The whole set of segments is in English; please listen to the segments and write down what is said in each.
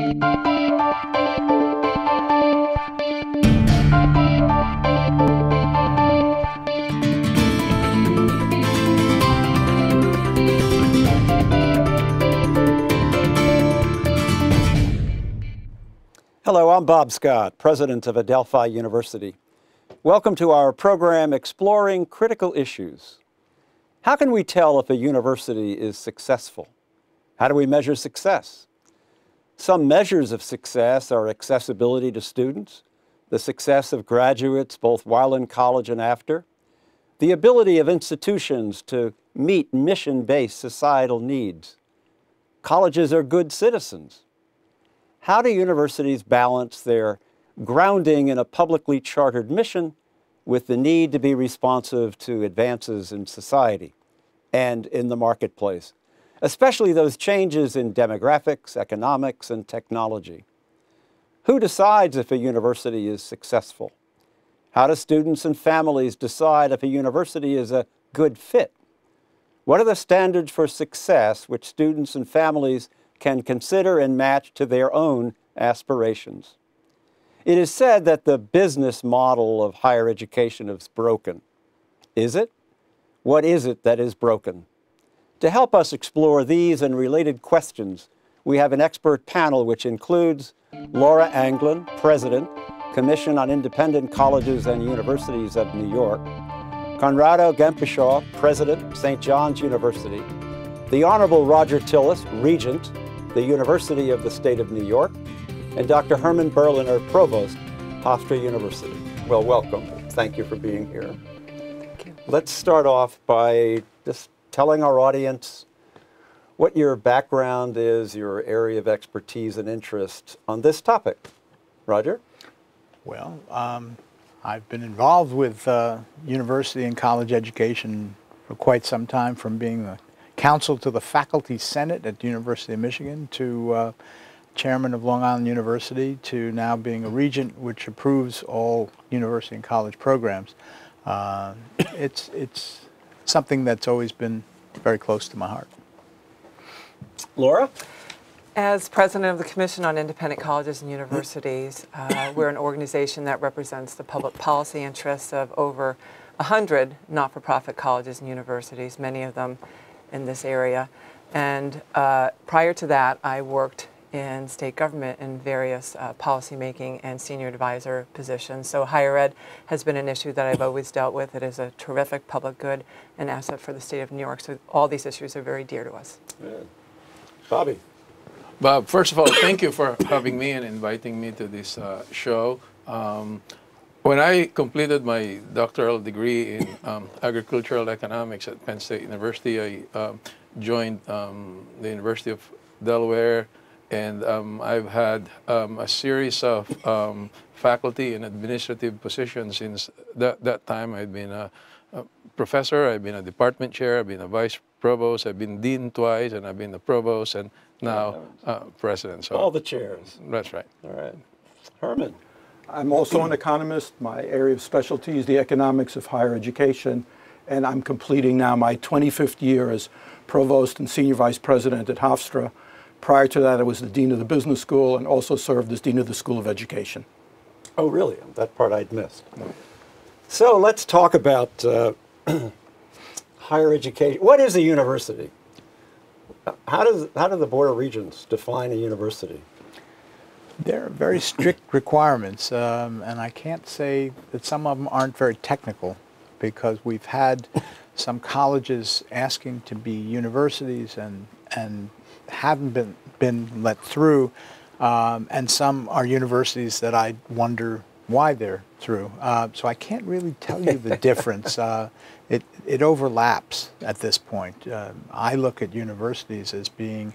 Hello, I'm Bob Scott, president of Adelphi University. Welcome to our program Exploring Critical Issues. How can we tell if a university is successful? How do we measure success? Some measures of success are accessibility to students, the success of graduates both while in college and after, the ability of institutions to meet mission-based societal needs. Colleges are good citizens. How do universities balance their grounding in a publicly chartered mission with the need to be responsive to advances in society and in the marketplace, especially those changes in demographics, economics, and technology. Who decides if a university is successful? How do students and families decide if a university is a good fit? What are the standards for success which students and families can consider and match to their own aspirations? It is said that the business model of higher education is broken. Is it? What is it that is broken? To help us explore these and related questions, we have an expert panel which includes Laura Anglin, President, Commission on Independent Colleges and Universities of New York, Conrado Gempesaw, President, St. John's University, the Honorable Roger Tilles, Regent, the University of the State of New York, and Dr. Herman Berliner, Provost, Hofstra University. Well, welcome. Thank you for being here. Let's start off by just telling our audience what your background is, your area of expertise and interest on this topic. Roger? Well, um, I've been involved with uh, university and college education for quite some time, from being the counsel to the faculty senate at the University of Michigan to uh, chairman of Long Island University to now being a regent which approves all university and college programs. Uh, it's, it's something that's always been very close to my heart. Laura? As president of the Commission on Independent Colleges and Universities, uh, we're an organization that represents the public policy interests of over 100 not-for-profit colleges and universities, many of them in this area. And uh, prior to that, I worked in state government in various uh, policymaking and senior advisor positions. So higher ed has been an issue that I've always dealt with. It is a terrific public good and asset for the state of New York. So all these issues are very dear to us. Bobby. Bob, first of all, thank you for having me and inviting me to this uh, show. Um, when I completed my doctoral degree in um, agricultural economics at Penn State University, I um, joined um, the University of Delaware and um, I've had um, a series of um, faculty and administrative positions since that, that time. I've been a, a, professor, I've been a department chair, I've been a vice provost, I've been dean twice, and I've been a provost, and now uh, president. So All the chairs. That's right. All right. Herman. I'm also an economist. My area of specialty is the economics of higher education, and I'm completing now my 25th year as provost and senior vice president at Hofstra. Prior to that, I was the dean of the business school and also served as dean of the School of Education. Oh, really? That part I'd missed. So let's talk about uh, higher education. What is a university? How does how do the Board of Regents define a university? There are very strict requirements, um, and I can't say that some of them aren't very technical, because we've had some colleges asking to be universities and and haven't been, been let through, um, and some are universities that I wonder why they're through. Uh, so I can't really tell you the difference. Uh, it, it overlaps at this point. Uh, I look at universities as being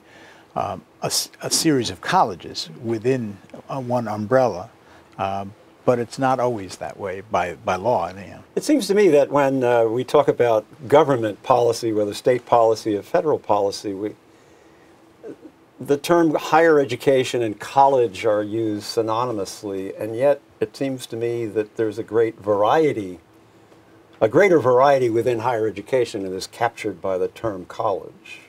um, a, a, series of colleges within uh, one umbrella. Um, but it's not always that way by, by law. Anyhow. It seems to me that when uh, we talk about government policy, whether state policy or federal policy, we, the term higher education and college are used synonymously, and yet it seems to me that there's a great variety, a greater variety within higher education that is captured by the term college.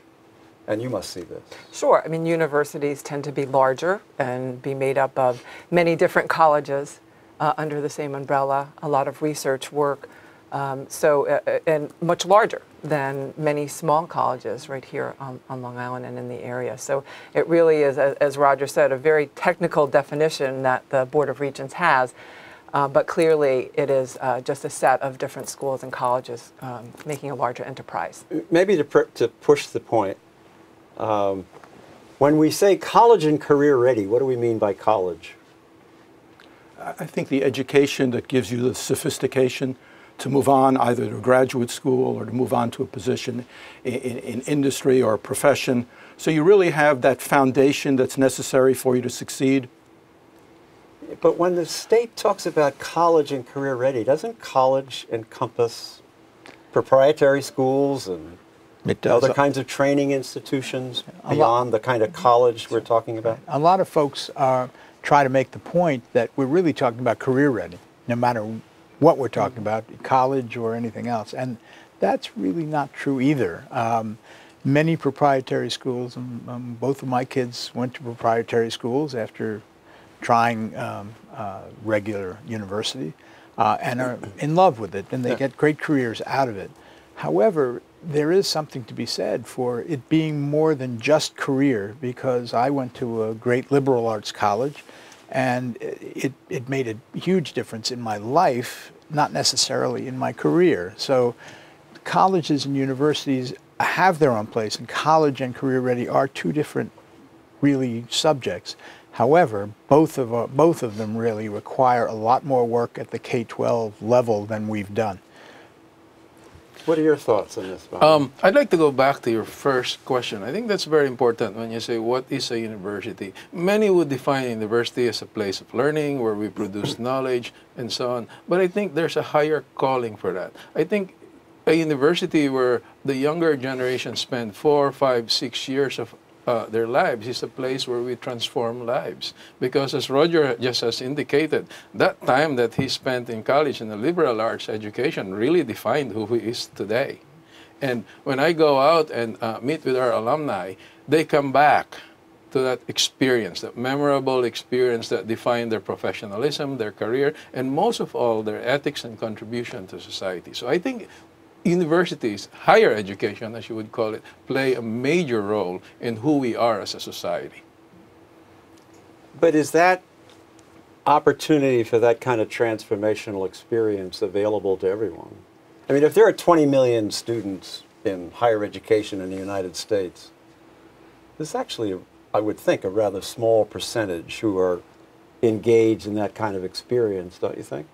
And you must see this. Sure. I mean, universities tend to be larger and be made up of many different colleges uh, under the same umbrella, a lot of research work, um, so uh, uh and much larger than many small colleges right here on, on, Long Island and in the area. So it really is, as Roger said, a very technical definition that the Board of Regents has. Uh, but clearly, it is uh, just a set of different schools and colleges um, making a larger enterprise. Maybe to, to push the point, um, when we say college and career ready, what do we mean by college? I think the education that gives you the sophistication to move on either to graduate school or to move on to a position in, in, in, industry or a profession. So you really have that foundation that's necessary for you to succeed. But when the state talks about college and career ready, doesn't college encompass proprietary schools and other kinds of training institutions beyond the kind of college we're talking about? A lot of folks uh, try to make the point that we're really talking about career ready, no matter what we're talking about, college or anything else. And that's really not true either. Um, many proprietary schools, um, um, both of my kids went to proprietary schools after trying um, uh, regular university uh, and are in love with it and they get great careers out of it. However, there is something to be said for it being more than just career because I went to a great liberal arts college and it, it made a huge difference in my life, not necessarily in my career. So colleges and universities have their own place, and college and career ready are two different really subjects. However, both of, both of them really require a lot more work at the K-12 level than we've done. What are your thoughts on this? Um, I'd like to go back to your first question. I think that's very important when you say, what is a university? Many would define a university as a place of learning where we produce knowledge and so on. But I think there's a higher calling for that. I think a university where the younger generation spend four, five, six years of uh, their lives is a place where we transform lives. Because as Roger just has indicated, that time that he spent in college in a liberal arts education really defined who he is today. And when I go out and uh, meet with our alumni, they come back to that experience, that memorable experience that defined their professionalism, their career, and most of all, their ethics and contribution to society. So I think universities, higher education, as you would call it, play a major role in who we are as a society. But is that opportunity for that kind of transformational experience available to everyone? I mean, if there are 20 million students in higher education in the United States, there's actually, I would think, a rather small percentage who are engaged in that kind of experience, don't you think?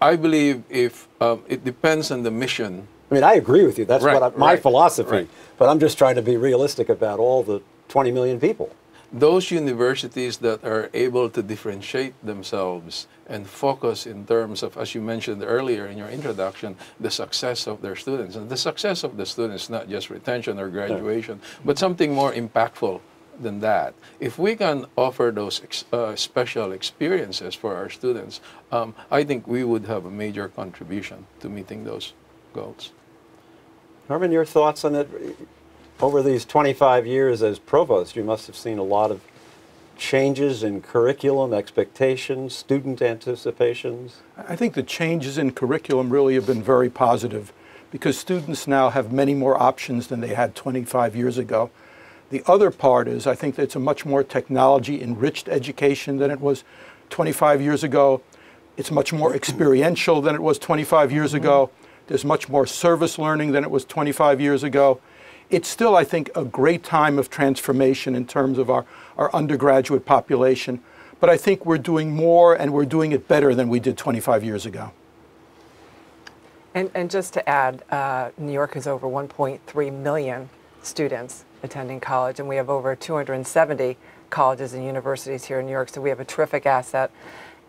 I believe if um, it depends on the mission I mean, I agree with you. That's right, what I, my right, philosophy. Right. But I'm just trying to be realistic about all the 20 million people. Those universities that are able to differentiate themselves and focus in terms of, as you mentioned earlier in your introduction, the success of their students. And the success of the students, not just retention or graduation, but something more impactful than that. If we can offer those ex uh, special experiences for our students, um, I think we would have a major contribution to meeting those goals. Norman, your thoughts on it? Over these 25 years as provost, you must have seen a lot of changes in curriculum, expectations, student anticipations. I think the changes in curriculum really have been very positive because students now have many more options than they had 25 years ago. The other part is I think that it's a much more technology enriched education than it was 25 years ago. It's much more experiential than it was 25 years mm -hmm. ago. There's much more service learning than it was 25 years ago. It's still, I think, a great time of transformation in terms of our, our undergraduate population. But I think we're doing more and we're doing it better than we did 25 years ago. And, and just to add, uh, New York has over 1.3 million students attending college, and we have over 270 colleges and universities here in New York, so we have a terrific asset.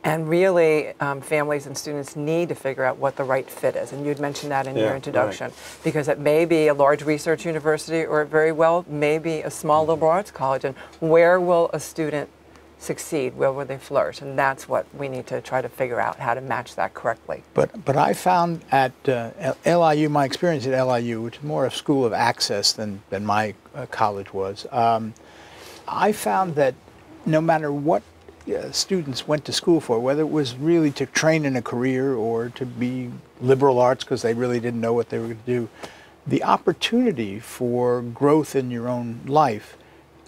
And really, um, families and students need to figure out what the right fit is. And you'd mentioned that in yeah, your introduction. Right. Because it may be a large research university or it very well may be a small liberal arts college. And where will a student succeed? Where will they flourish? And that's what we need to try to figure out how to match that correctly. But but I found at uh, LIU, my experience at LIU, which is more a school of access than than my uh, college was, um, I found that no matter what uh, students went to school for, whether it was really to train in a career or to be liberal arts because they really didn't know what they were going to do, the opportunity for growth in your own life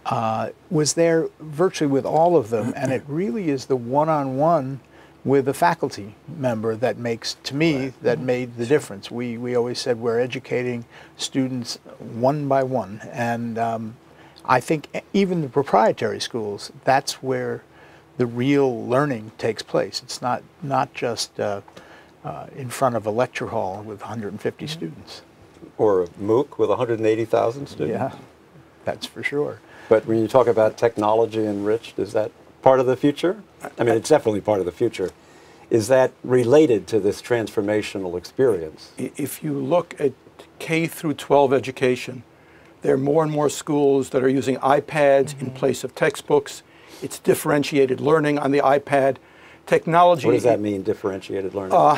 uh, was there virtually with all of them, and it really is the one-on-one with a faculty member that makes, to me, right. that made the difference. We we always said we're educating students one by one, and um, I think even the proprietary schools, that's where the real learning takes place. It's not not just uh, uh, in front of a lecture hall with 150 mm-hmm. students. Or a MOOC with 180,000 students. Yeah, that's for sure. But when you talk about technology enriched, is that part of the future? I mean, it's definitely part of the future. Is that related to this transformational experience? If you look at K through 12 education, there are more and more schools that are using iPads mm -hmm. in mm-hmm. place of textbooks. It's differentiated learning on the iPad. Technology. What does that mean, differentiated learning? Uh,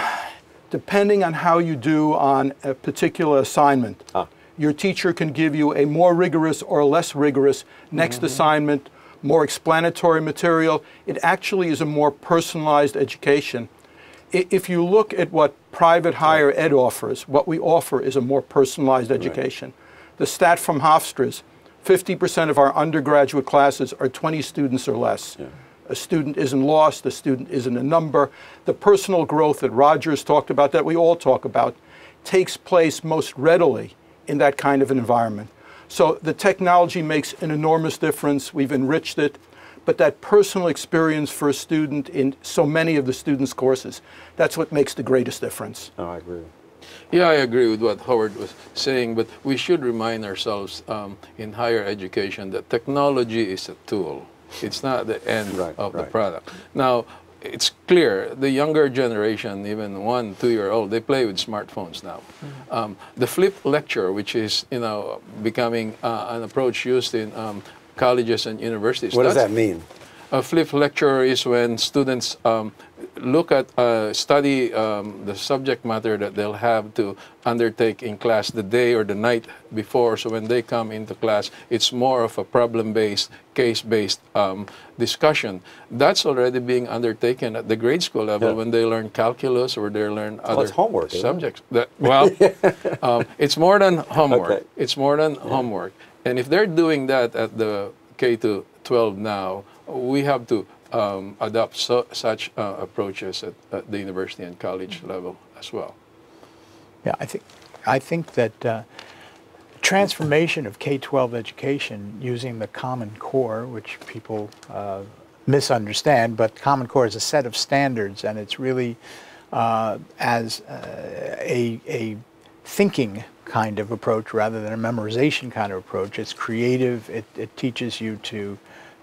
depending on how you do on a particular assignment. Ah your teacher can give you a more rigorous or less rigorous next mm -hmm. assignment, more explanatory material. It actually is a more personalized education. If you look at what private higher ed offers, what we offer is a more personalized education. Right. The stat from Hofstra's 50% of our undergraduate classes are 20 students or less. Yeah. A student isn't lost, a student isn't a number. The personal growth that Rogers talked about, that we all talk about, takes place most readily in that kind of an environment. So the technology makes an enormous difference. We've enriched it. But that personal experience for a student in so many of the students' courses, that's what makes the greatest difference. Oh, I agree. Yeah, I agree with what Howard was saying, but we should remind ourselves um, in higher education that technology is a tool. It's not the end right, of right. the product. Now, it's clear the younger generation, even one, two-year-old, they play with smartphones now. Mm-hmm. Um, the flip lecture, which is you know becoming uh, an approach used in um, colleges and universities. What does that mean? A flip lecture is when students um, look at, uh, study um, the subject matter that they'll have to undertake in class the day or the night before. So when they come into class, it's more of a problem-based, case-based um, discussion. That's already being undertaken at the grade school level yeah. when they learn calculus or they learn other well, homework, subjects. That, well, um, it's more than homework. Okay. It's more than yeah. homework. And if they're doing that at the K to 12 now, we have to um, adopt so, such uh, approaches at, at, the university and college level as well. Yeah, I think I think that uh, transformation of K-12 education using the Common Core, which people uh, misunderstand, but Common Core is a set of standards, and it's really uh, as uh, a, a thinking kind of approach rather than a memorization kind of approach. It's creative. It, it teaches you to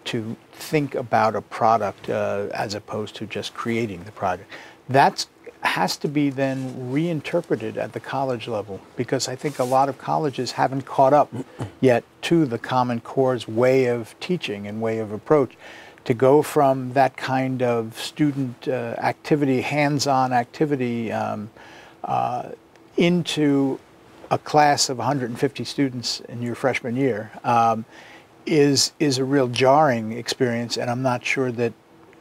to think about a product uh, as opposed to just creating the product. That has to be then reinterpreted at the college level because I think a lot of colleges haven't caught up yet to the Common Core's way of teaching and way of approach. To go from that kind of student uh, activity, hands-on activity, um, uh, into a class of 150 students in your freshman year um, is is a real jarring experience, and I'm not sure that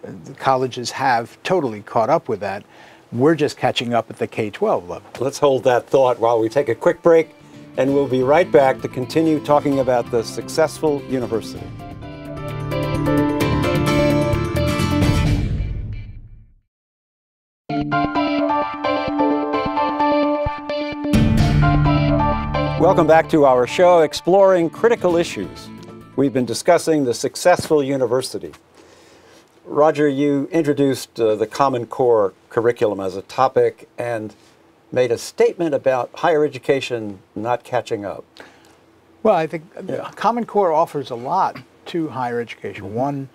the colleges have totally caught up with that. We're just catching up at the K-12 level. Let's hold that thought while we take a quick break, and we'll be right back to continue talking about the successful university. Welcome back to our show, Exploring Critical Issues. We've been discussing the successful university. Roger, you introduced uh, the Common Core curriculum as a topic and made a statement about higher education not catching up. Well, I think yeah. Common Core offers a lot to higher education. Mm -hmm. One,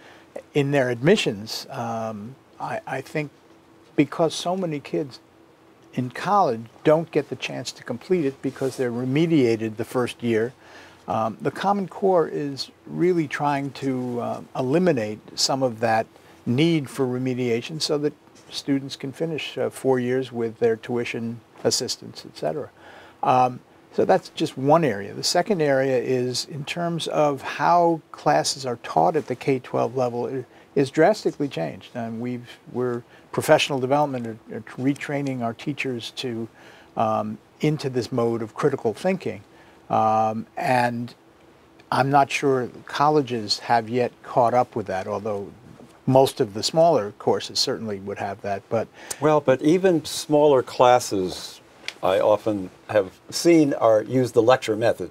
in their admissions, um, I, I think because so many kids in college don't get the chance to complete it because they're remediated the first year Um, the Common Core is really trying to uh, eliminate some of that need for remediation so that students can finish uh, four years with their tuition assistance, et cetera. Um, so that's just one area. The second area is in terms of how classes are taught at the K-12 level it is drastically changed. And we've, we're professional development are, are retraining our teachers to um, into this mode of critical thinking. Um, and I'm not sure colleges have yet caught up with that, although most of the smaller courses certainly would have that. But Well, but even smaller classes, I often have seen are use the lecture method,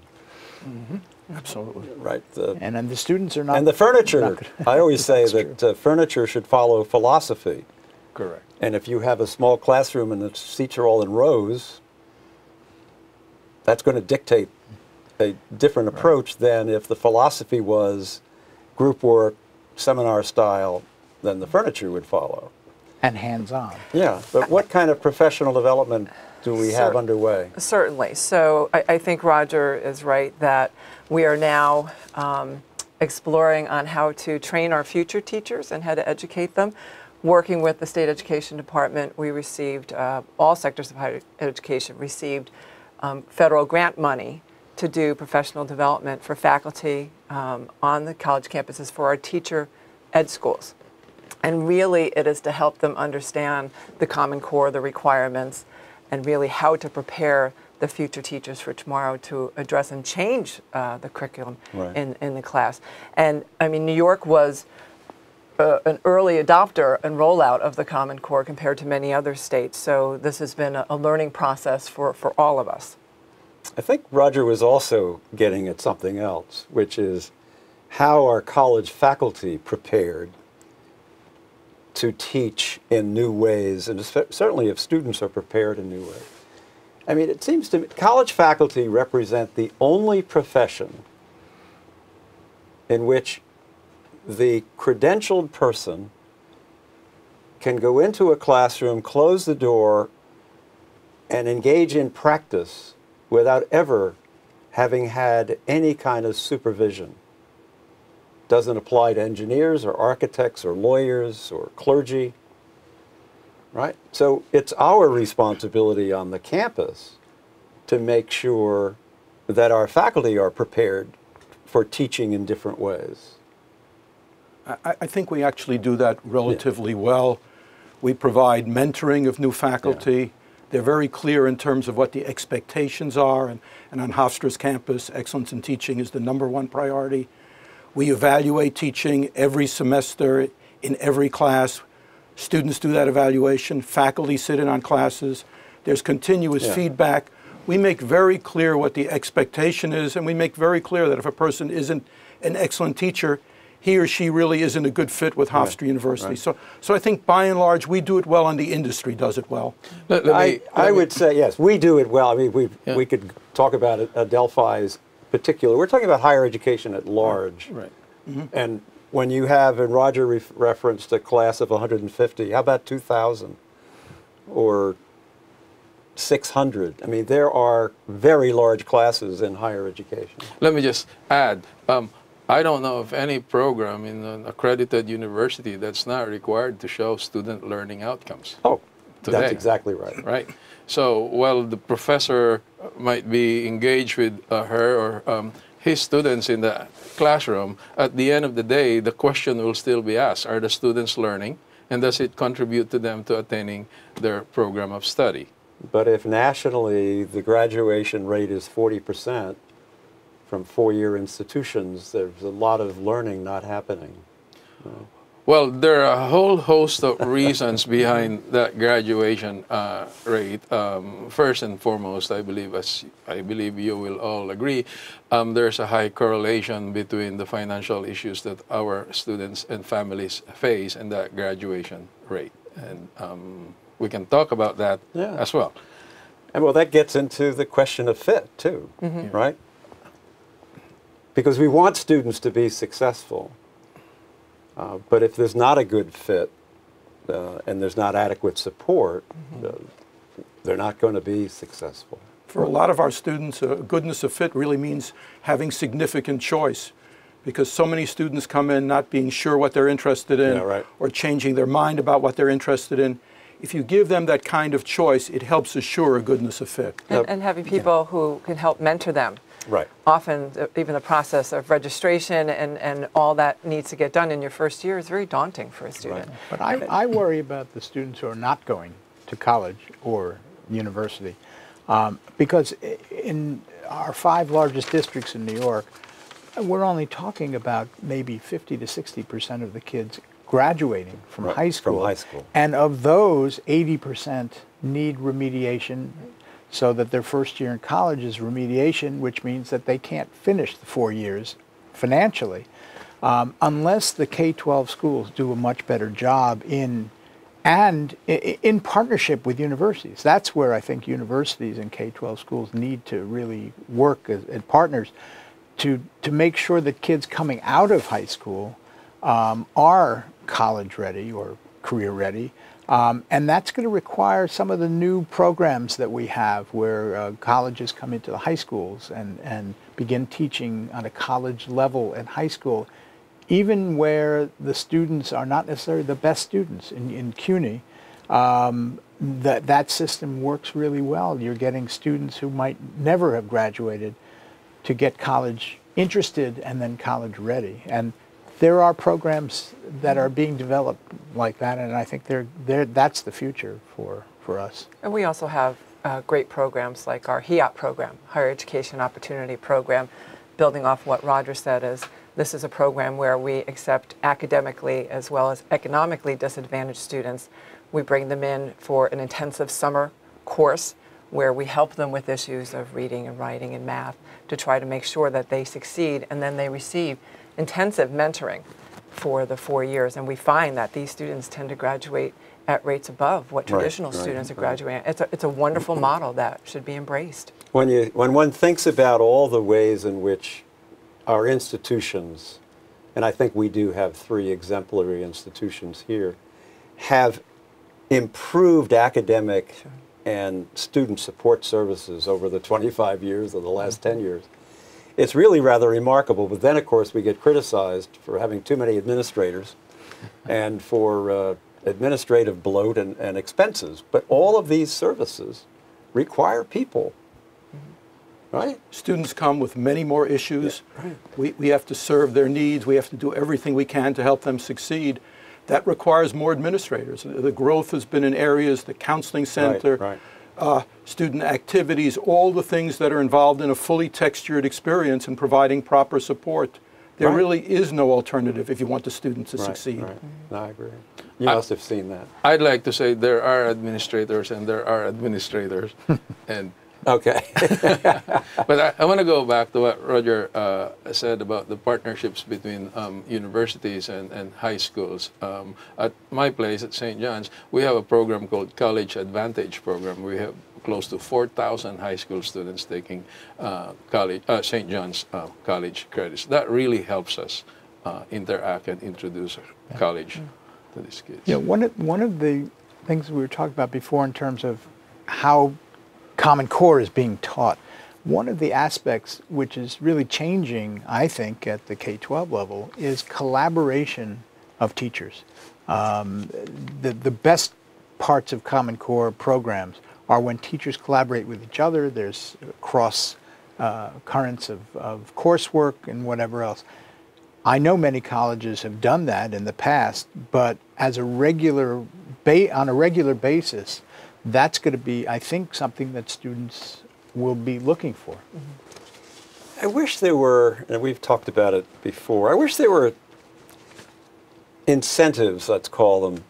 Absolutely. right? The, and then the students are not. and the furniture, I always say that uh, furniture should follow philosophy. Correct. And if you have a small classroom and the seats are all in rows, that's going to dictate a different approach than if the philosophy was group work, seminar style, then the furniture would follow. and hands-on. Yeah, but what kind of professional development do we have Cer- underway? Certainly. So I, I think Roger is right that we are now um, exploring on how to train our future teachers and how to educate them. Working with the state education department, we received uh, all sectors of higher education received um, federal grant money to do professional development for faculty um, on the college campuses for our teacher ed schools. And really, it is to help them understand the Common Core, the requirements, and really how to prepare the future teachers for tomorrow to address and change uh, the curriculum Right. in, in the class. And I mean, New York was uh, an early adopter and rollout of the Common Core compared to many other states. So this has been a, a learning process for, for all of us. I think Roger was also getting at something else, which is how are college faculty prepared to teach in new ways, and certainly if students are prepared in new ways. I mean, it seems to me college faculty represent the only profession in which the credentialed person can go into a classroom, close the door, and engage in practice without ever having had any kind of supervision. Doesn't apply to engineers or architects or lawyers or clergy, right? So it's our responsibility on the campus to make sure that our faculty are prepared for teaching in different ways. I, I think we actually do that relatively well. We provide mentoring of new faculty. They're very clear in terms of what the expectations are, and, and on Hofstra's campus, excellence in teaching is the number one priority. We evaluate teaching every semester in every class. Students do that evaluation, faculty sit in on classes. There's continuous Yeah. feedback. We make very clear what the expectation is, and we make very clear that if a person isn't an excellent teacher, he or she really isn't a good fit with Hofstra University. right. So, so I think by and large we do it well, and the industry does it well. Let, let I, me- I let me- would say, yes, we do it well. I mean, we, Yeah. we could talk about it, uh, Delphi's particular. We're talking about higher education at large. Right. And when you have, and Roger ref- referenced a class of 150, how about 2,000 or 600? I mean, there are very large classes in higher education. Let me just add, um, I don't know of any program in an accredited university that's not required to show student learning outcomes, Oh, Today. that's exactly right. right? So while the professor might be engaged with uh, her or um, his students in the classroom, at the end of the day, the question will still be asked, are the students learning? And does it contribute to them to attaining their program of study? But if nationally the graduation rate is 40% from four-year institutions, there's a lot of learning not happening. Well, there are a whole host of reasons behind that graduation uh, rate. Um, first and foremost, I believe, as I believe you will all agree, um, there's a high correlation between the financial issues that our students and families face and that graduation rate. And um, we can talk about that Yeah. as well. And well, that gets into the question of fit too, right? Because we want students to be successful, uh, but if there's not a good fit uh, and there's not adequate support, uh, they're not going to be successful. For a lot of our students, uh, goodness of fit really means having significant choice because so many students come in not being sure what they're interested in Yeah, right. or changing their mind about what they're interested in. If you give them that kind of choice, it helps assure a goodness of fit. And, and having people who can help mentor them. Right. Often, the- even the process of registration and, and all that needs to get done in your first year is very daunting for a student. Right. But I, I worry about the students who are not going to college or university. Um, because in our five largest districts in New York, we're only talking about maybe 50 to 60 percent of the kids graduating from Right, high from high school. And of those, 80 percent need remediation so that their first year in college is remediation, which means that they can't finish the four years financially um, unless the K-12 schools do a much better job in and in partnership with universities. That's where I think universities and K-12 schools need to really work as, as partners to to make sure that kids coming out of high school um, are college ready or career ready. Um, and that's going to require some of the new programs that we have where uh, colleges come into the high schools and, and begin teaching on a college level in high school, even where the students are not necessarily the best students. In, in CUNY, um, that, that system works really well. You're getting students who might never have graduated to get college interested and then college ready. And there are programs that are being developed like that, and I think they're, they're, that's the future for, for us. And we also have uh, great programs like our HEOP program, Higher Education Opportunity Program, building off what Roger said is this is a program where we accept academically as well as economically disadvantaged students. We bring them in for an intensive summer course where we help them with issues of reading and writing and math to try to make sure that they succeed and then they receive intensive mentoring for the four years. And we find that these students tend to graduate at rates above what traditional right, students are graduating. at. It's a, it's a wonderful model that should be embraced. When, you, when one thinks about all the ways in which our institutions, and I think we do have three exemplary institutions here, have improved academic and student support services over the 25 years or the last 10 years. It's really rather remarkable, but then of course we get criticized for having too many administrators and for uh, administrative bloat and, and expenses. But all of these services require people, right? Students come with many more issues. Right. We, we have to serve their needs. We have to do everything we can to help them succeed. That requires more administrators. The growth has been in areas, the counseling center, right, right. Uh, student activities, all the things that are involved in a fully textured experience and providing proper support. There Right. really is no alternative if you want the students to Right, succeed. right. No, I agree. You must have seen that. I'd like to say there are administrators and there are administrators, and Okay. but I, I want to go back to what Roger uh, said about the partnerships between um, universities and, and high schools. Um, at my place at St. John's, we have a program called College Advantage Program. We have close to 4,000 high school students taking uh, college, uh, St. John's uh, college credits. That really helps us uh, interact and introduce college to these kids. Yeah, one of, one of the things we were talking about before in terms of how Common Core is being taught, one of the aspects which is really changing, I think, at the K-12 level is collaboration of teachers. Um, the, the best parts of Common Core programs are when teachers collaborate with each other, there's cross uh, currents of, of coursework and whatever else. I know many colleges have done that in the past, but as a regular on a regular basis, that's going to be, I think, something that students will be looking for. Mm-hmm. I wish there were, and we've talked about it before, I wish there were incentives, let's call them,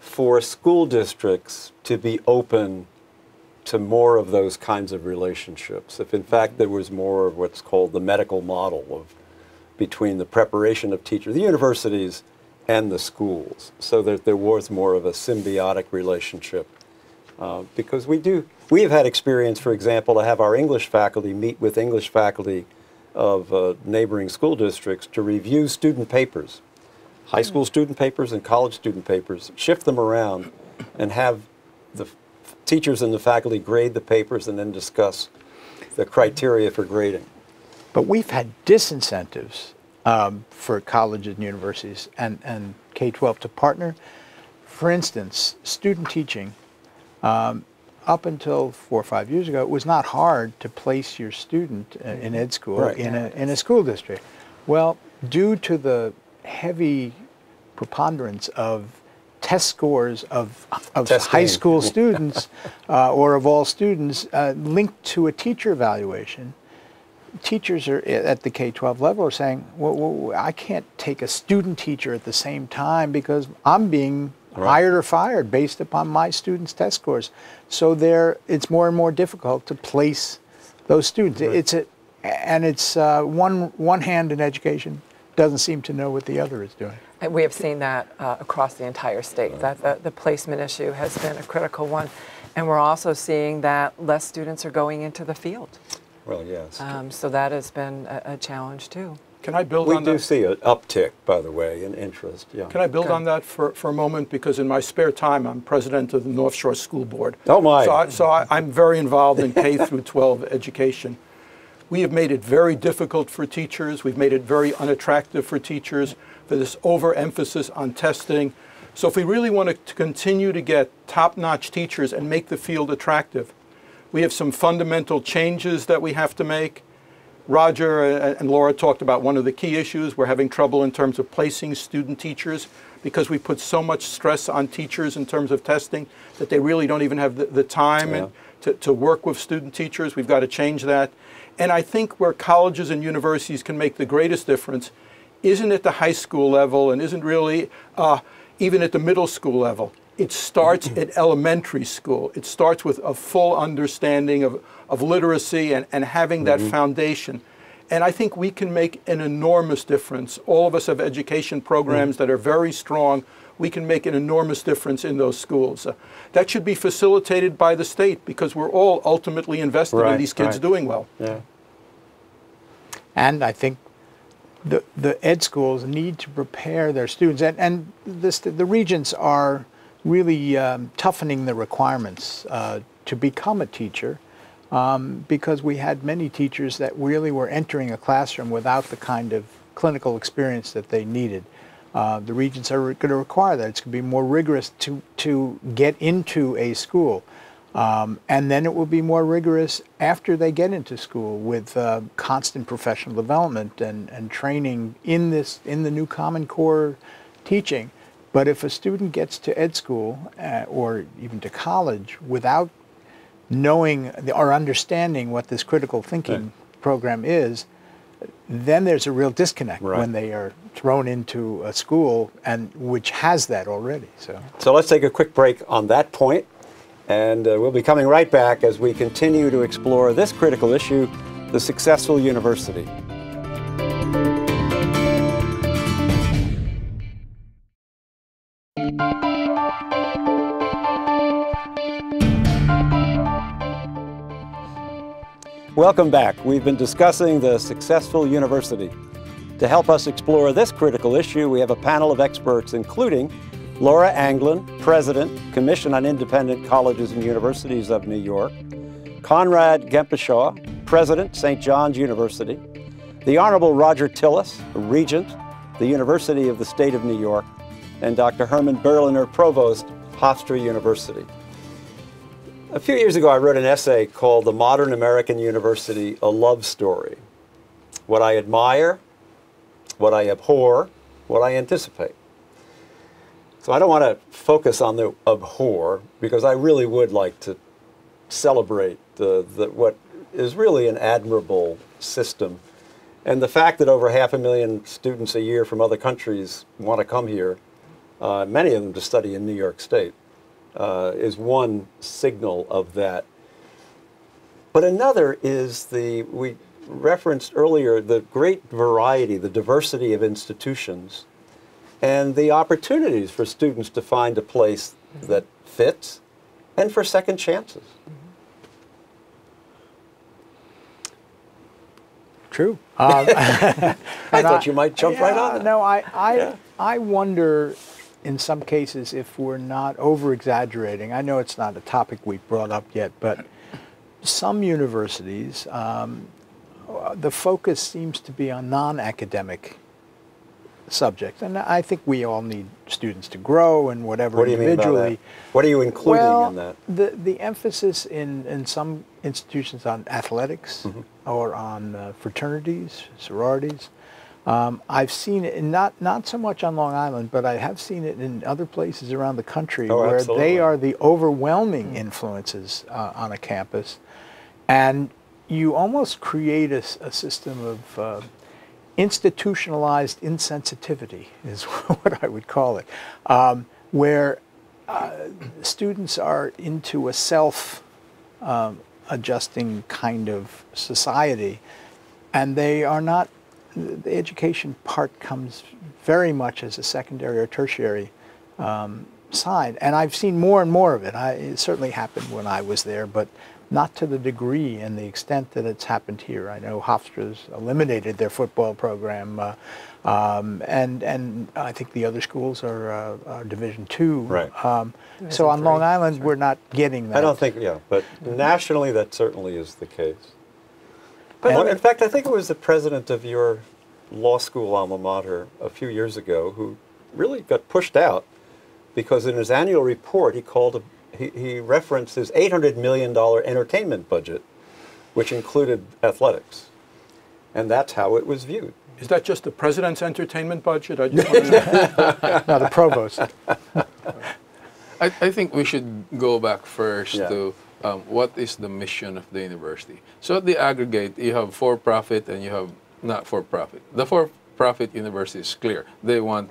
for school districts to be open to more of those kinds of relationships. If in fact there was more of what's called the medical model of between the preparation of teachers, the universities and the schools, so that there was more of a symbiotic relationship. Uh, because we do, we have had experience, for example, to have our English faculty meet with English faculty of uh, neighboring school districts to review student papers, high school student papers and college student papers, shift them around, and have the teachers and the faculty grade the papers and then discuss the criteria for grading. But we've had disincentives um, for colleges and universities and, and K-12 to partner. For instance, student teaching, um, up until four or five years ago, it was not hard to place your student uh, in ed school Right. in, a, in a school district. Well, due to the heavy preponderance of test scores of, of high school students uh, or of all students uh, linked to a teacher evaluation, teachers are at the K-12 level are saying, well, well, I can't take a student teacher at the same time because I'm being hired or fired based upon my students' test scores. So there, it's more and more difficult to place those students. It's a, and it's uh, one one hand in education doesn't seem to know what the other is doing. And we have seen that uh, across the entire state, that the, the placement issue has been a critical one. And we're also seeing that less students are going into the field. Well, yes. Um, so that has been a, a challenge too. Can I build we on that? We do see an uptick, by the way, in interest. Yeah. Can I build Okay. on that for, for a moment? Because in my spare time, I'm president of the North Shore School Board. Oh, my. So, I, so I, I'm very involved in K through 12 education. We have made it very difficult for teachers. We've made it very unattractive for teachers for this overemphasis on testing. So if we really want to, to continue to get top-notch teachers and make the field attractive, we have some fundamental changes that we have to make. Roger and Laura talked about one of the key issues. We're having trouble in terms of placing student teachers because we put so much stress on teachers in terms of testing that they really don't even have the, the time and to, to work with student teachers. We've got to change that. And I think where colleges and universities can make the greatest difference isn't at the high school level and isn't really uh, even at the middle school level. It starts at elementary school. It starts with a full understanding of, of literacy and, and having that foundation. And I think we can make an enormous difference. All of us have education programs that are very strong. We can make an enormous difference in those schools. Uh, that should be facilitated by the state because we're all ultimately invested Right, in these kids right. doing well. yeah. And I think the, the ed schools need to prepare their students, and, and this, the regents are really um, toughening the requirements uh, to become a teacher um, because we had many teachers that really were entering a classroom without the kind of clinical experience that they needed. Uh, the regents are going to require that. It's going to be more rigorous to, to get into a school. Um, and then it will be more rigorous after they get into school with uh, constant professional development and, and training in this in the new Common Core teaching. But if a student gets to ed school uh, or even to college without knowing the- or understanding what this critical thinking program is, then there's a real disconnect Right. when they are thrown into a school and which has that already. So. So let's take a quick break on that point, and uh, we'll be coming right back as we continue to explore this critical issue the successful university. Welcome back. We've been discussing the successful university. To help us explore this critical issue, we have a panel of experts, including Laura Anglin, President, Commission on Independent Colleges and Universities of New York, Conrad Gempesaw, President, St. John's University, the Honorable Roger Tilles, Regent, the University of the State of New York, and Dr. Herman Berliner, Provost, Hofstra University. A few years ago, I wrote an essay called The Modern American University A Love Story. What I admire, what I abhor, what I anticipate. So I don't want to focus on the abhor because I really would like to celebrate the, the, what is really an admirable system. And the fact that over half a million students a year from other countries want to come here, uh, many of them to study in New York State, uh, is one signal of that. But another is the, we referenced earlier, the great variety, the diversity of institutions, and the opportunities for students to find a place that fits and for second chances. True. Um, I thought you might jump right on that. No, I, I, Yeah. I wonder in some cases, if we're not over exaggerating, I know it's not a topic we've brought up yet, but some universities, um, the focus seems to be on non-academic subjects, and I think we all need students to grow and whatever What do you mean by individually. that? What are you including well, in that? the the emphasis in in some institutions on athletics Mm-hmm. or on uh, fraternities, sororities. Um, I've seen it, in not not so much on Long Island, but I have seen it in other places around the country Oh, where absolutely. they are the overwhelming influences uh, on a campus, and you almost create a system of uh, institutionalized insensitivity, is what I would call it, um, where uh, students are into a self um, adjusting kind of society, and they are not. The education part comes very much as a secondary or tertiary um, side, and I've seen more and more of it. I, it certainly happened when I was there, but not to the degree and the extent that it's happened here. I know Hofstra's eliminated their football program, uh, um, and and I think the other schools are, uh, are Division two. Right. Um, so on Long three, Island, we're not getting that. I don't think, yeah, but nationally, that certainly is the case. But Well, let in fact, I think it was the president of your law school alma mater a few years ago who really got pushed out because in his annual report he called a, he, he referenced his $800 million entertainment budget, which included athletics. And that's how it was viewed. Is that just the president's entertainment budget? I just want to know. No, the provost. I, I think we should go back first Yeah. to um, what is the mission of the university. So at the aggregate, you have for-profit and you have not-for-profit. The for-profit university is clear; they want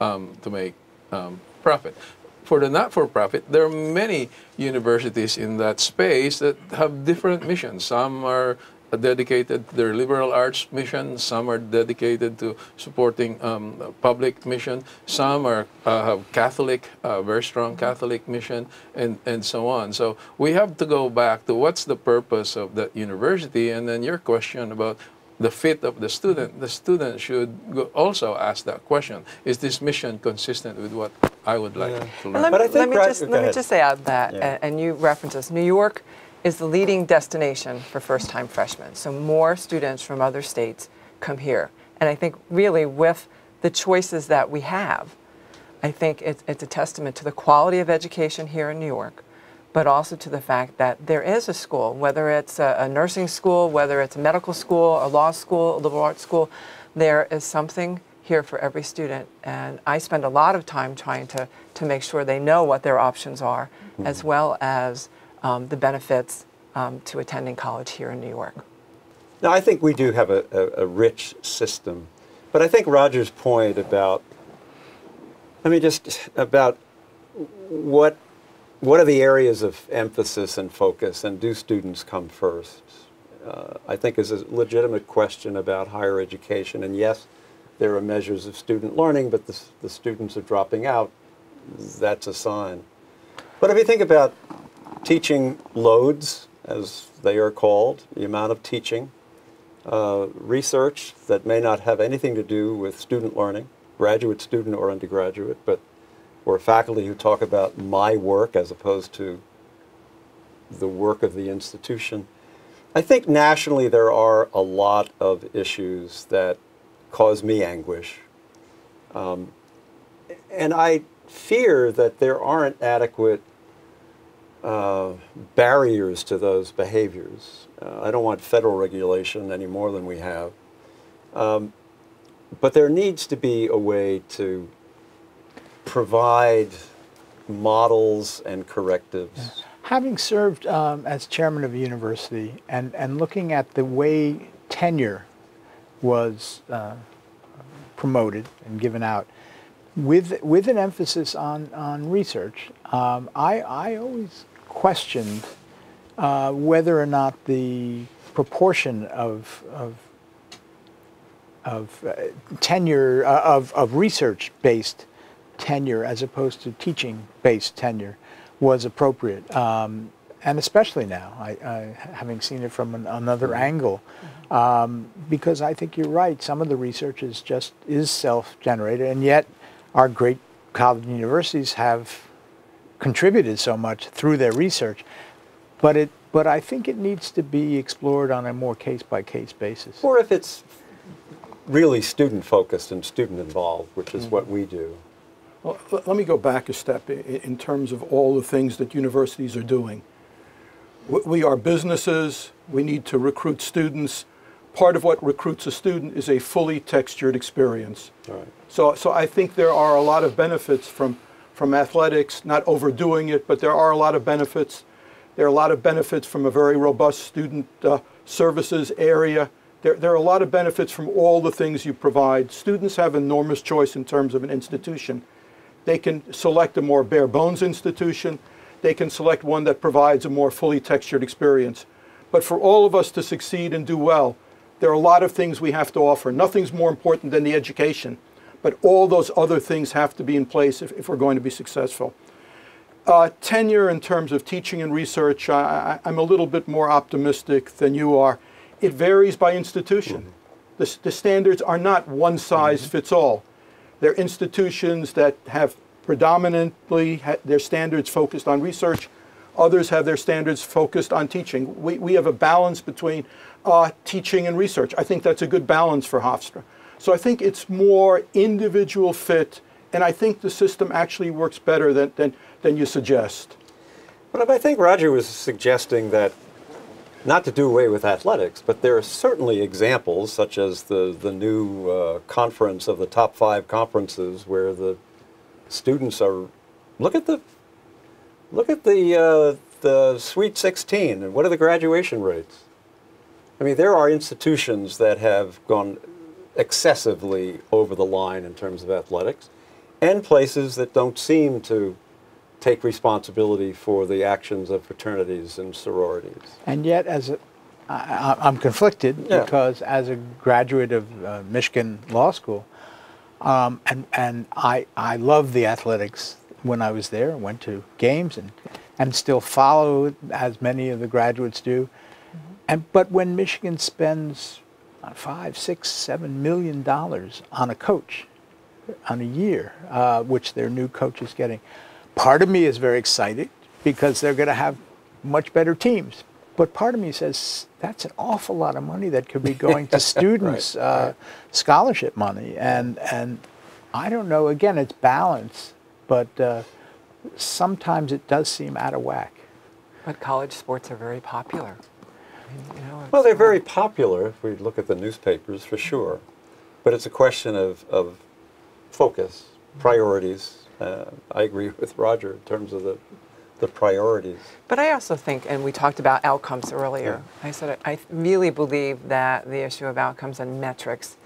um, to make um, profit. For the not-for-profit, there are many universities in that space that have different missions. Some are dedicated to their liberal arts mission. Some are dedicated to supporting um, public mission. Some are uh, have Catholic, uh, very strong Catholic mission, and and so on. So we have to go back to what's the purpose of that university, and then your question about the fit of the student. The student should go also ask that question: Is this mission consistent with what I would like Yeah. to learn? Let But me, I think let me just let me just say add that, Yeah. and you reference this. New York is the leading destination for first-time freshmen. So more students from other states come here, and I think really with the choices that we have, I think it's, it's a testament to the quality of education here in New York, but also to the fact that there is a school, whether it's a, a nursing school, whether it's a medical school, a law school, a liberal arts school, there is something here for every student. And I spend a lot of time trying to, to make sure they know what their options are, as mm-hmm. well as um, the benefits um, to attending college here in New York. Now, I think we do have a, a, a rich system. But I think Roger's point about, I mean, just about what, what are the areas of emphasis and focus, and do students come first? Uh, I think is a legitimate question about higher education. And yes, there are measures of student learning, but the, the students are dropping out. That's a sign. But if you think about teaching loads, as they are called, the amount of teaching, uh, research that may not have anything to do with student learning, graduate student or undergraduate, but or faculty who talk about my work as opposed to the work of the institution. I think nationally there are a lot of issues that cause me anguish. Um, and I fear that there aren't adequate uh, barriers to those behaviors. Uh, I don't want federal regulation any more than we have. Um, but there needs to be a way to provide models and correctives. Having served um, as chairman of a university and, and looking at the way tenure was uh, promoted and given out, with, with an emphasis on, on research, um, I, I always questioned uh, whether or not the proportion of, of, of uh, tenure, uh, of, of research-based tenure as opposed to teaching-based tenure was appropriate. Um, and especially now, I, I, having seen it from an, another angle, um, because I think you're right. Some of the research is just is self-generated, and yet our great college and universities have contributed so much through their research, but it but I think it needs to be explored on a more case by case basis. Or if it's really student focused and student involved, which is what we do. Well, let let me go back a step i- i- in terms of all the things that universities are doing. We are businesses, we need to recruit students. Part of what recruits a student is a fully textured experience. All right. So, so I think there are a lot of benefits from, from athletics, not overdoing it, but there are a lot of benefits. There are a lot of benefits from a very robust student uh, services area. There, there are a lot of benefits from all the things you provide. Students have enormous choice in terms of an institution. They can select a more bare bones institution. They can select one that provides a more fully textured experience. But for all of us to succeed and do well, there are a lot of things we have to offer. Nothing's more important than the education, but all those other things have to be in place if, if we're going to be successful. Uh, tenure in terms of teaching and research, I, I, I'm a little bit more optimistic than you are. It varies by institution. The, s- the standards are not one size fits all. They're institutions that have predominantly ha- their standards focused on research. Others have their standards focused on teaching. We, we have a balance between uh, teaching and research. I think that's a good balance for Hofstra. So I think it's more individual fit, and I think the system actually works better than, than, than you suggest. But I think Roger was suggesting that not to do away with athletics, but there are certainly examples, such as the, the new uh, conference of the top five conferences, where the students are. Look at the look at the uh, the Sweet 16, and what are the graduation rates? I mean, there are institutions that have gone excessively over the line in terms of athletics, and places that don't seem to take responsibility for the actions of fraternities and sororities. And yet, as a, I, I- I'm conflicted Yeah. because as a graduate of uh, Michigan Law School, um, and and I I love the athletics when I was there. Went to games and and still follow as many of the graduates do. And but when Michigan spends five, six, seven million dollars on a coach on a year, uh, which their new coach is getting. Part of me is very excited because they're going to have much better teams. But part of me says that's an awful lot of money that could be going to students, uh, scholarship money, and and I don't know. Again, it's balance, but uh, sometimes it does seem out of whack. But college sports are very popular. You know, Well, they're very popular if we look at the newspapers, for sure. But it's a question of, of focus, priorities. Uh, I agree with Roger in terms of the, the priorities. But I also think, and we talked about outcomes earlier. I said I really believe that the issue of outcomes and metrics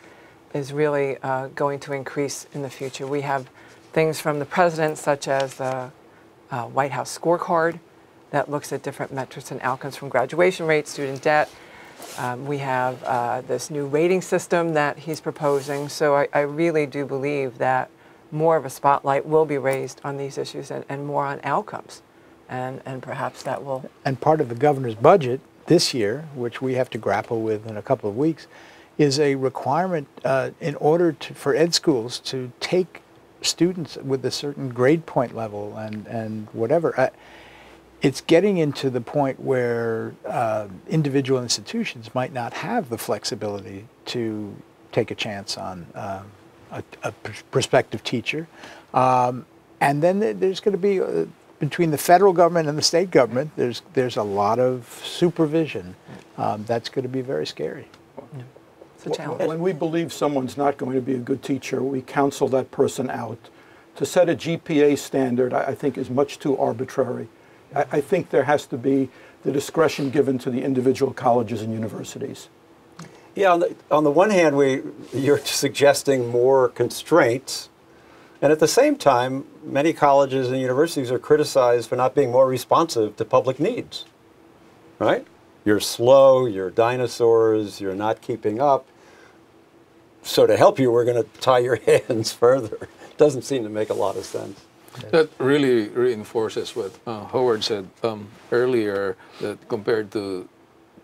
is really uh, going to increase in the future. We have things from the president, such as the uh, White House scorecard, that looks at different metrics and outcomes from graduation rate, student debt. Um, we have uh, this new rating system that he's proposing. So I, I really do believe that more of a spotlight will be raised on these issues and, and more on outcomes. And, and perhaps that will And part of the governor's budget this year, which we have to grapple with in a couple of weeks, is a requirement uh, in order to, for ed schools to take students with a certain grade point level and, and whatever. Uh, it's getting into the point where uh, individual institutions might not have the flexibility to take a chance on uh, a, a pr- prospective teacher. Um, and then there's going to be, uh, between the federal government and the state government, there's, there's a lot of supervision. Um, that's going to be very scary. it's a challenge. When we believe someone's not going to be a good teacher, we counsel that person out. To set a GPA standard, I I think, is much too arbitrary. I I think there has to be the discretion given to the individual colleges and universities. Yeah, on the, on the one hand, we, you're suggesting more constraints. And at the same time, many colleges and universities are criticized for not being more responsive to public needs. Right? You're slow, you're dinosaurs, you're not keeping up. So to help you, we're going to tie your hands further. Doesn't seem to make a lot of sense. That really reinforces what uh, Howard said um, earlier, that compared to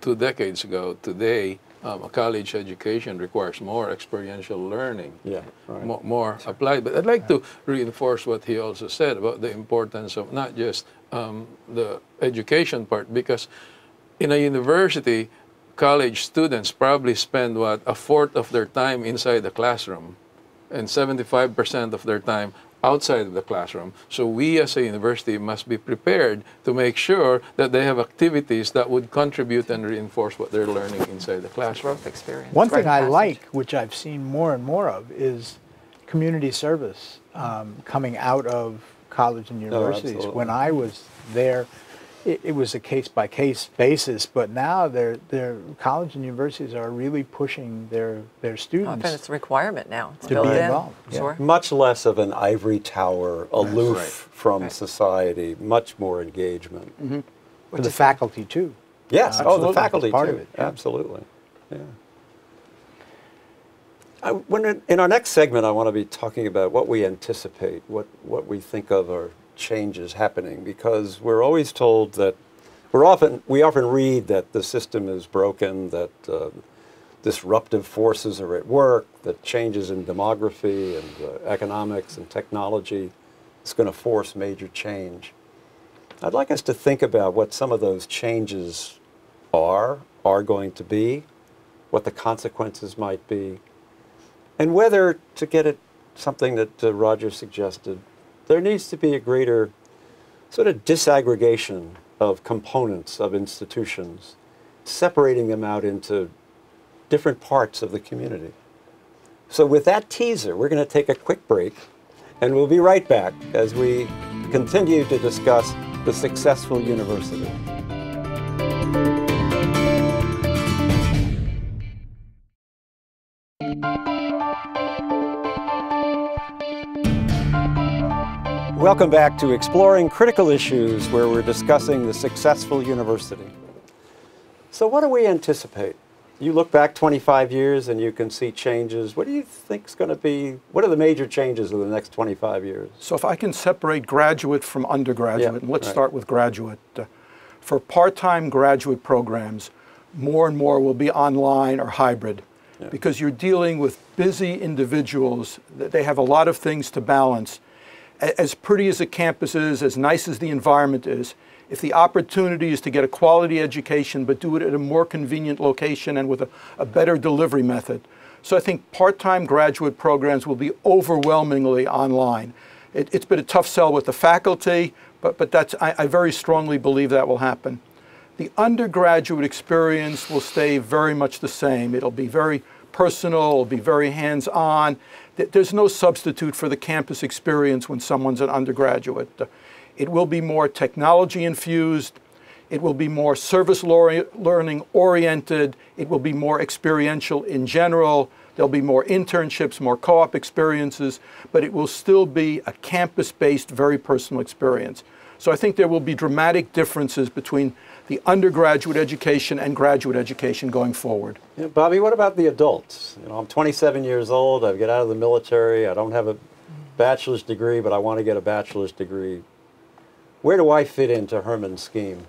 two decades ago, today, um, a college education requires more experiential learning. Yeah, right. More, more applied. But I'd like to reinforce what he also said about the importance of not just um, the education part, because in a university, college students probably spend what a fourth of their time inside the classroom and 75% of their time outside of the classroom. So we as a university must be prepared to make sure that they have activities that would contribute and reinforce what they're learning inside the classroom. Growth experience. One thing of I passage. like, which I've seen more and more of, is community service um, coming out of college and universities. absolutely. when I was there, it, it was a case by case basis, but now they're, they're, college and universities are really pushing their, their oh, students. Often it's a requirement now. It's To built be in. involved, yeah. Sure. Much less of an ivory tower, aloof right. from Right. society, much more engagement. Mm-hmm. for the faculty too. Yes, oh, the faculty Part too. of it, yeah. Absolutely, yeah. I, when in, in our next segment, I want to be talking about what we anticipate, what, what we think of are changes happening, because we're always told that we're often we often read that the system is broken, that uh, disruptive forces are at work, that changes in demography and uh, economics and technology is going to force major change. I'd like us to think about what some of those changes are, are going to be, what the consequences might be, and whether, to get at something that uh, Roger suggested, there needs to be a greater sort of disaggregation of components of institutions, separating them out into different parts of the community. So, with that teaser, we're going to take a quick break, and we'll be right back as we continue to discuss the successful university. Welcome back to Exploring Critical Issues, where we're discussing the successful university. So, what do we anticipate? You look back 25 years and you can see changes. What do you think is going to be, what are the major changes in the next 25 years? So if I can separate graduate from undergraduate, Yeah, and let's right. start with graduate. Uh, For part-time graduate programs, more and more will be online or hybrid because you're dealing with busy individuals. that They have a lot of things to balance. As pretty as the campus is, as nice as the environment is, if the opportunity is to get a quality education but do it at a more convenient location and with a, a better delivery method. So I think part-time graduate programs will be overwhelmingly online. It, it's been a tough sell with the faculty, but, but that's, I, I very strongly believe that will happen. The undergraduate experience will stay very much the same. It'll be very personal, it'll be very hands on. There's no substitute for the campus experience when someone's an undergraduate. It will be more technology infused, it will be more service learning oriented. it will be more experiential in general. There'll be more internships, more co op experiences, but it will still be a campus based, very personal experience. So I think there will be dramatic differences between the undergraduate education and graduate education going forward. You know, Bobby, what about the adults? You know, I'm 27 years old. I get out of the military. I don't have a bachelor's degree, but I want to get a bachelor's degree. Where do I fit into Herman's scheme?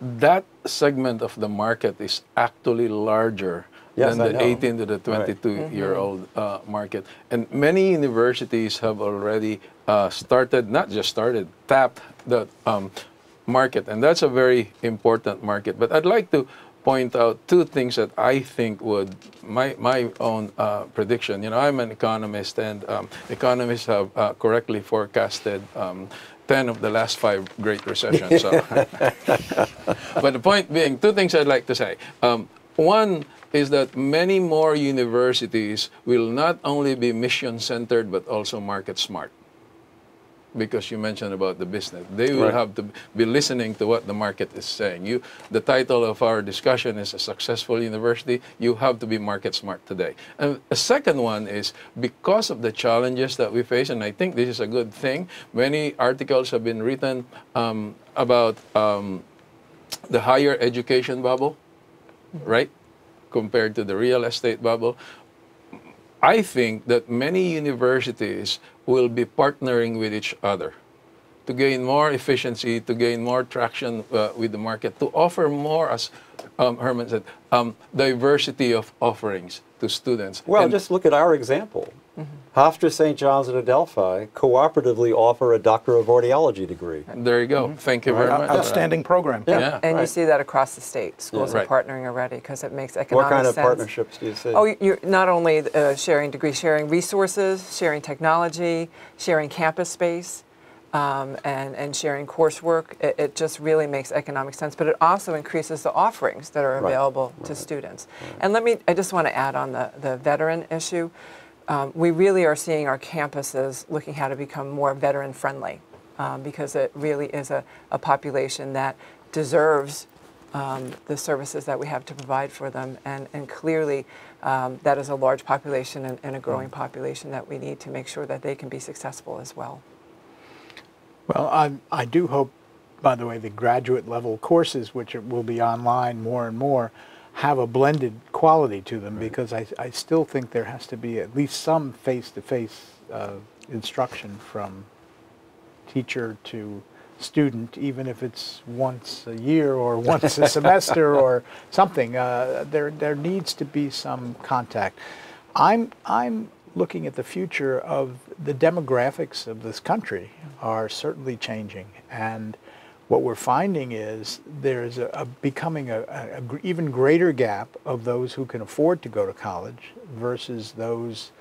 that segment of the market is actually larger Yes, than I the know. 18 to the 22 year old uh, market. And many universities have already uh, started, not just started, tapped the um, market. And that's a very important market. But I'd like to point out two things that I think would, my, my own uh, prediction. You know, I'm an economist, and um, economists have uh, correctly forecasted um, 10 of the last five great recessions. So. but the point being, two things I'd like to say. Um, one is that many more universities will not only be mission centered but also market smart. Because you mentioned about the business, they will Right. have to be listening to what the market is saying. You, the title of our discussion is a successful university. You have to be market smart today. And a second one is because of the challenges that we face, and I think this is a good thing. Many articles have been written um, about um, the higher education bubble, right? Compared to the real estate bubble. I think that many universities will be partnering with each other to gain more efficiency, to gain more traction uh, with the market, to offer more, as um, Herman said, um, diversity of offerings to students. Well, And- just look at our example. Hofstra St. John's and Adelphi cooperatively offer a Doctor of Audiology degree. there you go. Thank you very Out- much. Outstanding program. Yeah. Yeah. And you see that across the state. Schools Yeah. are Right. partnering already because it makes economic sense. What kind of sense. partnerships do you see? Oh, you're not only uh, sharing degree, sharing resources, sharing technology, sharing campus space, um, and, and sharing coursework. It, it just really makes economic sense, but it also increases the offerings that are Right, available to students. And let me, I just want to add on the, the veteran issue. Um, we really are seeing our campuses looking how to become more veteran friendly um, because it really is a, a population that deserves um, the services that we have to provide for them. And, and clearly, um, that is a large population and, and a growing population that we need to make sure that they can be successful as well. Well, I, I do hope, by the way, the graduate level courses, which will be online more and more, have a blended quality to them because I, I still think there has to be at least some face-to-face uh, instruction from teacher to student, even if it's once a year or once a semester or something. Uh, there, there needs to be some contact. I'm, I'm looking at the future of the demographics of this country are certainly changing, and what we're finding is there's a, a becoming a, a, a even greater gap of those who can afford to go to college versus those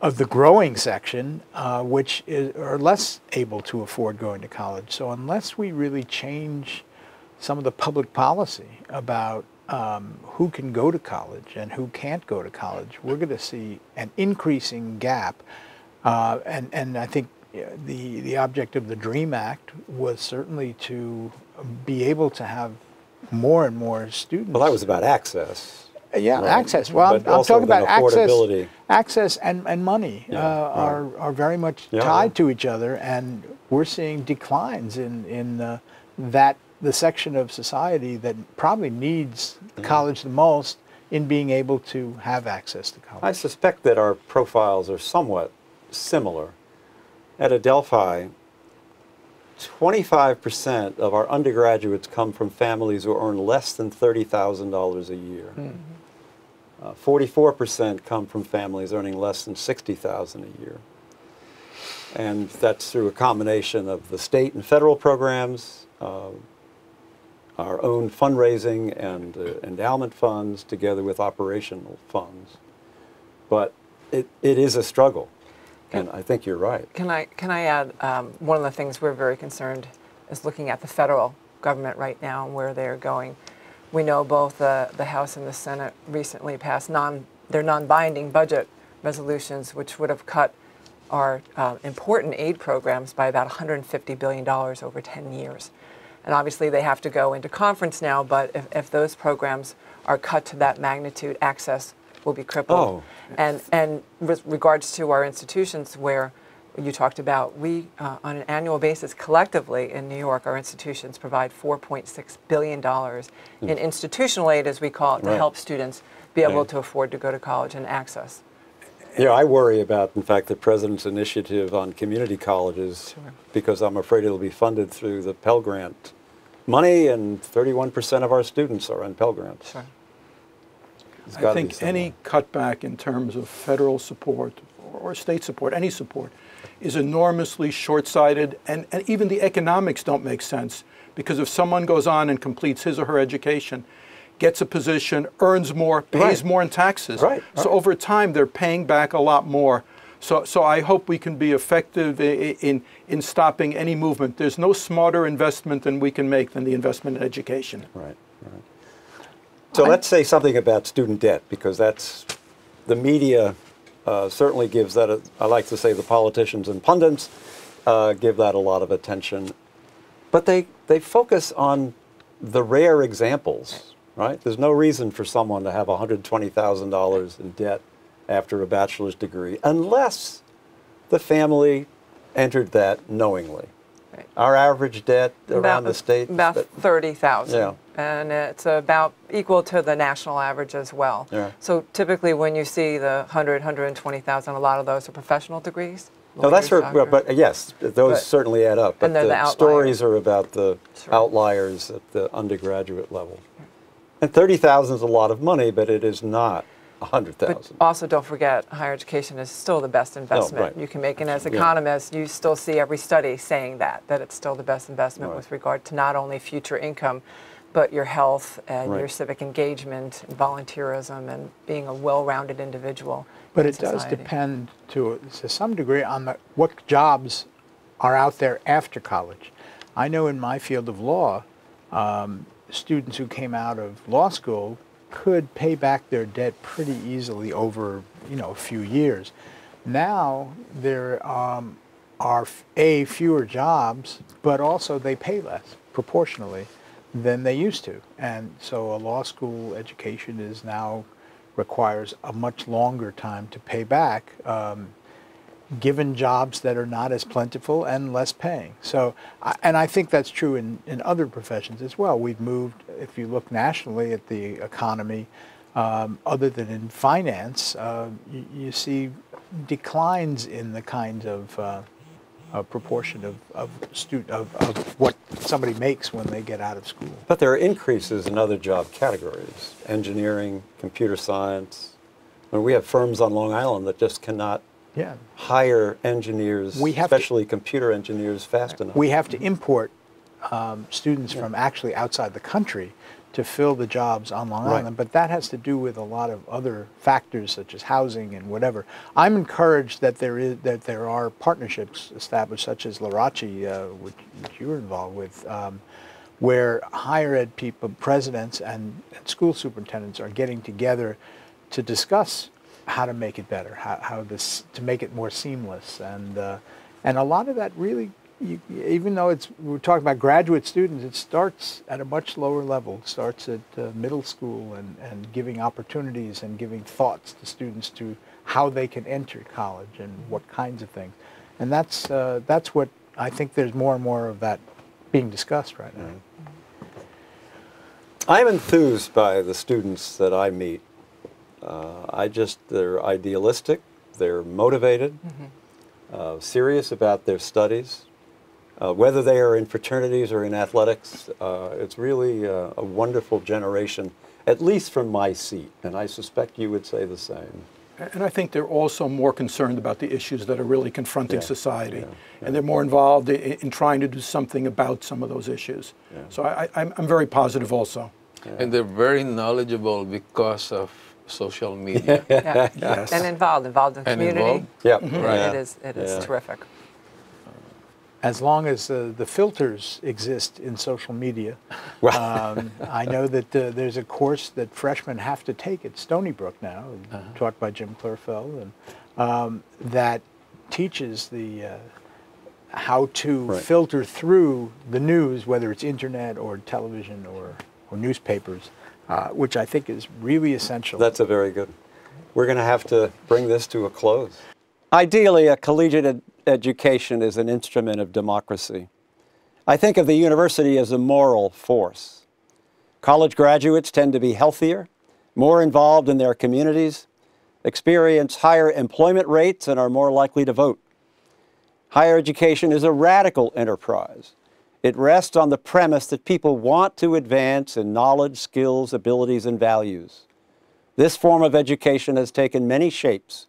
of the growing section, uh, which is, are less able to afford going to college. So unless we really change some of the public policy about um, who can go to college and who can't go to college, we're going to see an increasing gap. Uh, and, and I think uh, the, the object of the DREAM Act was certainly to be able to have more and more students. well, that was about access. Yeah, Right. access. Well, But I'm, I'm talking about access, access and, and money Yeah, uh, right. are, are very much Yeah, tied yeah. to each other, and we're seeing declines in in uh, that the section of society that probably needs Mm-hmm. college the most in being able to have access to college. I suspect that our profiles are somewhat similar. At Adelphi, 25% of our undergraduates come from families who earn less than $30,000 a year. Uh, 44% come from families earning less than 60,000 a year. And that's through a combination of the state and federal programs, uh, our own fundraising and uh, endowment funds together with operational funds. But it, it is a struggle. And I think you're right. Can I, can I add, um, one of the things we're very concerned is looking at the federal government right now and where they're going. We know both the, the House and the Senate recently passed non, their non-binding budget resolutions, which would have cut our uh, important aid programs by about $150 billion over 10 years. And obviously, they have to go into conference now, but if, if those programs are cut to that magnitude, access will be crippled. Oh. And, and with regards to our institutions where you talked about, we, uh, on an annual basis, collectively in New York, our institutions provide $4.6 billion in institutional aid, as we call it, to Hmm. Right. help students be able Yeah. to afford to go to college and access. You know, I worry about, in fact, the president's initiative on community colleges Sure. because I'm afraid it'll be funded through the Pell Grant money, and 31% of our students are on Pell Grants. Sure. I think any cutback in terms of federal support or, or state support, any support, is enormously short-sighted, and, and even the economics don't make sense because if someone goes on and completes his or her education, gets a position, earns more, pays Right. more in taxes. Right, So right. over time, they're paying back a lot more. So, so I hope we can be effective in, in stopping any movement. There's no smarter investment than we can make than the investment in education. Right, right. So let's say something about student debt because that's the media uh, certainly gives that. A, I like to say the politicians and pundits uh, give that a lot of attention, but they they focus on the rare examples. Right? There's no reason for someone to have $120,000 in debt after a bachelor's degree unless the family entered that knowingly. Right. Our average debt around the state is About about- 30,000. Yeah. And it's about equal to the national average as well. Yeah. So typically when you see the 100, 120,000, a lot of those are professional degrees. No, that's lawyers, well, but yes, those But- certainly add up. But and they're the stories are about the Sure. outliers at the undergraduate level. And 30,000 is a lot of money, but it is not 100,000. also, don't forget, higher education is still the best investment right. you can make. And as Yeah. economists, you still see every study saying that, that it's still the best investment Right. with regard to not only future income, but your health and your civic engagement, and volunteerism, and being a well-rounded individual. But in it does depend to, to some degree on the, what jobs are out there after college. I know in my field of law, um, students who came out of law school could pay back their debt pretty easily over you know a few years. Now there um, are a fewer jobs, but also they pay less proportionally than they used to, and so a law school education is now requires a much longer time to pay back. Um, given jobs that are not as plentiful and less paying. So, and I think that's true in, in other professions as well. We've moved, if you look nationally at the economy, um, other than in finance, uh, you, you see declines in the kind of uh, proportion of, of, stu- of, of what somebody makes when they get out of school. But there are increases in other job categories, engineering, computer science. I mean, we have firms on Long Island that just cannot Yeah. hire engineers, We have to- especially computer engineers, fast enough. We have to import um, students from actually outside the country to fill the jobs on Long Right. Island, but that has to do with a lot of other factors such as housing and whatever. I'm encouraged that there is that there are partnerships established, such as LIRACHE, uh, which, which you were involved with, um, where higher ed people, presidents, and, and school superintendents are getting together to discuss how to make it better, how, how this to make it more seamless, and uh, and a lot of that really, you, even though it's we're talking about graduate students, it starts at a much lower level. It starts at uh, middle school and and giving opportunities and giving thoughts to students to how they can enter college and what kinds of things, and that's uh, that's what I think there's more and more of that being discussed right now. I'm enthused by the students that I meet. Uh, I just, they're idealistic, they're motivated, uh, serious about their studies. Uh, whether they are in fraternities or in athletics, uh, it's really uh, a wonderful generation, at least from my seat, and I suspect you would say the same. And I think they're also more concerned about the issues that are really confronting Yeah, society. yeah, And they're more involved in, in trying to do something about some of those issues. Yeah. So I, I, I'm, I'm very positive also. And they're very knowledgeable because of social media. Yeah. Yes. And involved, involved in And community. involved. Yeah, Right. It is, it is Yeah. terrific. as long as uh, the filters exist in social media. Well- um, I know that uh, there's a course that freshmen have to take at Stony Brook now, taught by Jim Klurfeld, and um, that teaches the uh, how to Right. filter through the news, whether it's internet or television or, or newspapers, uh, which I think is really essential. That's a very good. We're going to have to bring this to a close. Ideally, a collegiate ed- education is an instrument of democracy. I think of the university as a moral force. College graduates tend to be healthier, more involved in their communities, experience higher employment rates, and are more likely to vote. Higher education is a radical enterprise. It rests on the premise that people want to advance in knowledge, skills, abilities, and values. This form of education has taken many shapes,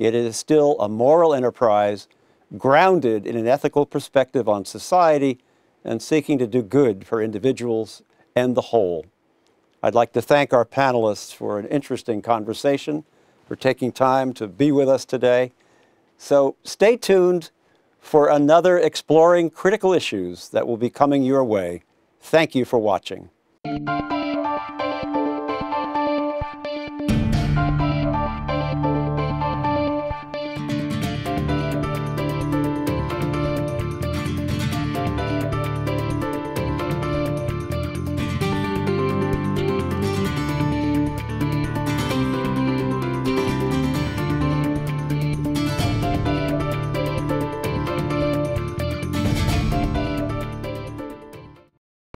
it is still a moral enterprise grounded in an ethical perspective on society and seeking to do good for individuals and the whole. I'd like to thank our panelists for an interesting conversation, for taking time to be with us today. So stay tuned for another Exploring Critical Issues that will be coming your way. Thank you for watching.